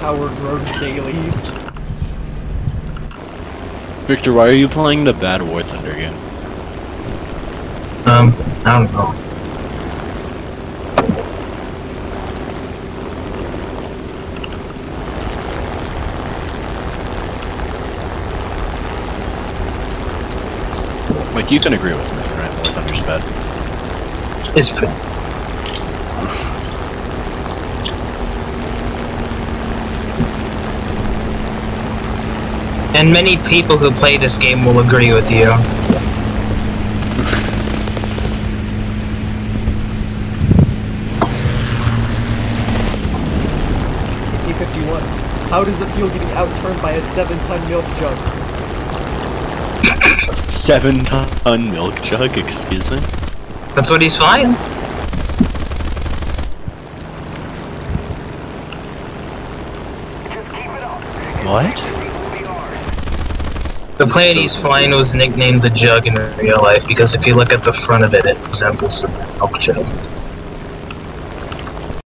power grows daily. Victor, why are you playing the bad War Thunder game? Um, I don't know. Like, you can agree with me, right? War Thunder's bad. It's pretty. And many people who play this game will agree with you. P-51. How does it feel getting outturned by a 7-ton milk jug? Seven ton milk jug, excuse me? That's what he's flying. What? The plane he's flying was nicknamed the Jug in real life because if you look at the front of it, it resembles a milk jug.